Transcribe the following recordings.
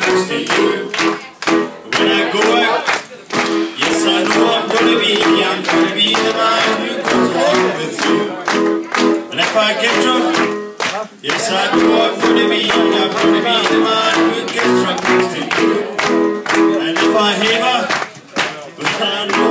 next to you. When I go out, yes I know I'm gonna be, I'm gonna be the man who goes along with you. And if I get drunk, yes I know I'm gonna be, I'm gonna be the man who gets drunk next to you. And if I heaver, well I know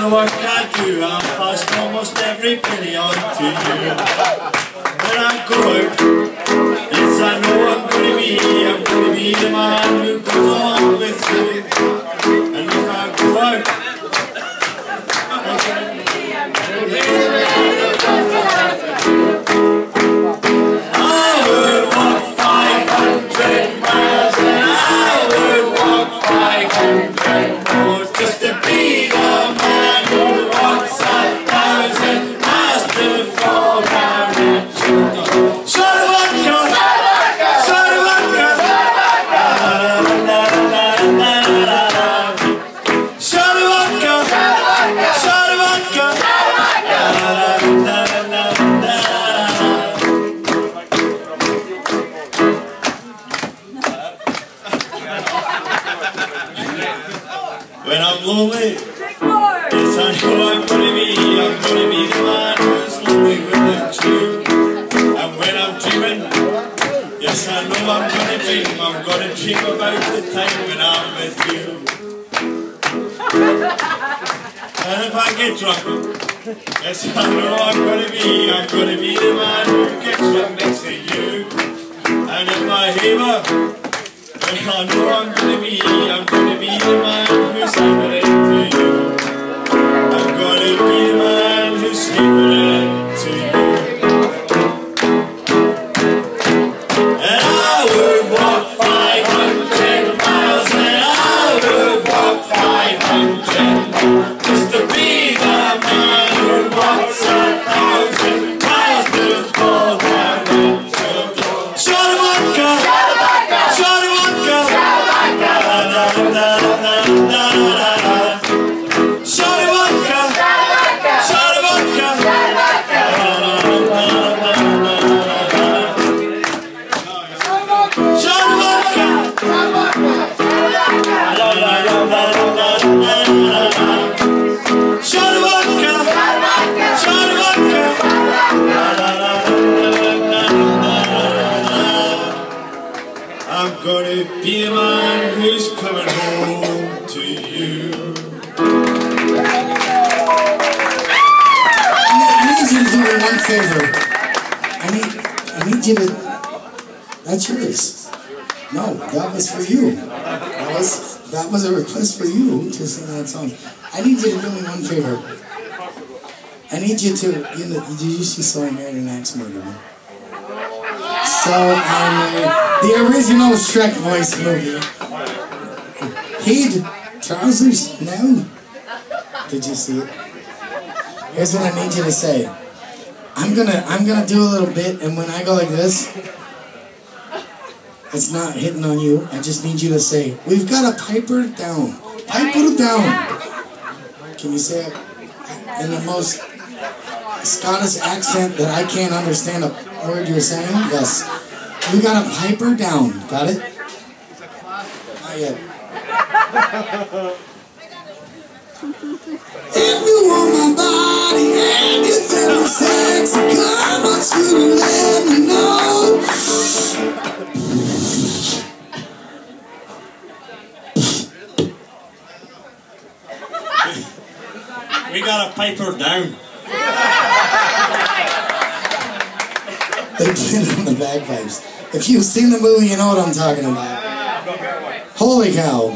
the work I do, I'm passing almost every penny on to you. When I go out, yes I know I'm gonna be, I'm gonna be the man who goes along with you. And if I go out, I'm gonna I would walk 500 miles and I would walk 500 more just to be the man When I'm lonely, yes I know I'm gonna be, I'm gonna be the man who's lonely without you. And when I'm dreaming, yes I know I'm gonna dream, I'm gonna dream about the time when I'm with you. And if I get drunk, yes I know I'm gonna be, I'm gonna be the man who gets drunk next to you. And if I heaver, I know I'm gonna be, I'm gonna be the man sleeping to be the man who's sleeping to I'm gonna be the man who's coming home to you. One favor. I need, I need you to. That's yours. No, that was for you. That was that was a request for you to sing that song. I need you to do me one favor. I need you to, you know, did you see So I Married an Axe Murderer? So I Married, the original Shrek voice movie. He'd trousers now. Did you see it? Here's what I need you to say. I'm gonna I'm gonna do a little bit, and when I go like this, it's not hitting on you. I just need you to say, "We've got a piper down, pipe her down." Can you say it in the most Scottish accent that I can't understand a word you're saying? Yes. We got a piper down. Got it? Not yet. If you want my body and you think sexy, come on to me Piper down. They played on the bagpipes. If you've seen the movie, you know what I'm talking about. Holy cow.